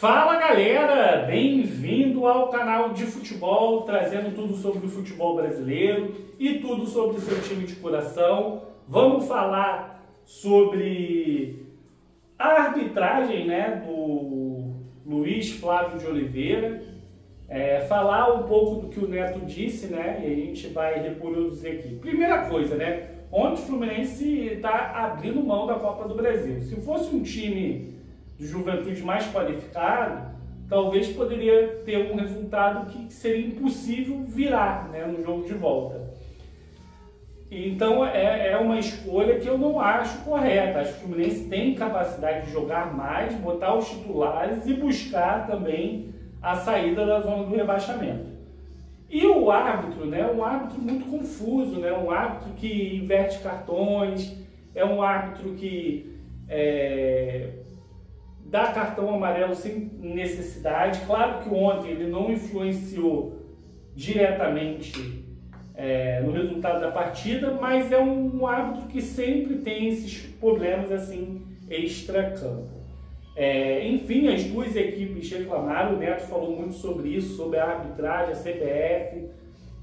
Fala galera, bem-vindo ao canal de futebol, trazendo tudo sobre o futebol brasileiro e tudo sobre o seu time de coração. Vamos falar sobre a arbitragem né, do Luiz Flávio de Oliveira, é, falar um pouco do que o Neto disse, né? E a gente vai reproduzir aqui. Primeira coisa, né? Ontem o Fluminense está abrindo mão da Copa do Brasil. Se fosse um time de juventude mais qualificado, talvez poderia ter um resultado que seria impossível virar né, no jogo de volta. Então é, é uma escolha que eu não acho correta. Acho que o Fluminense tem capacidade de jogar mais, botar os titulares e buscar também a saída da zona do rebaixamento. E o árbitro, né, um árbitro muito confuso, né, um árbitro que inverte cartões, é um árbitro que é, dá cartão amarelo sem necessidade. Claro que ontem ele não influenciou diretamente é, no resultado da partida, mas é um árbitro que sempre tem esses problemas assim extra-campo. É, enfim, as duas equipes reclamaram, o Neto falou muito sobre isso, sobre a arbitragem, a CBF,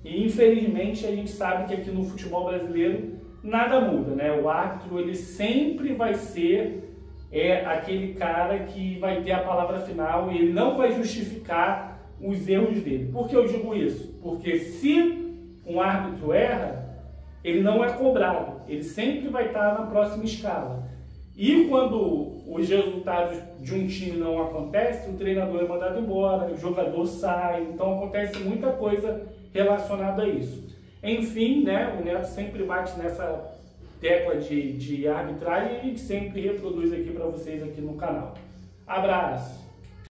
e infelizmente a gente sabe que aqui no futebol brasileiro nada muda, né? O árbitro ele sempre vai ser é aquele cara que vai ter a palavra final e ele não vai justificar os erros dele. Por que eu digo isso? Porque se um árbitro erra, ele não é cobrado, ele sempre vai estar na próxima escala. E quando os resultados de um time não acontecem, o treinador é mandado embora, o jogador sai, então acontece muita coisa relacionada a isso. Enfim, né, o Neto sempre bate nessa tecla de, de arbitragem e sempre reproduz aqui para vocês aqui no canal. Abraço!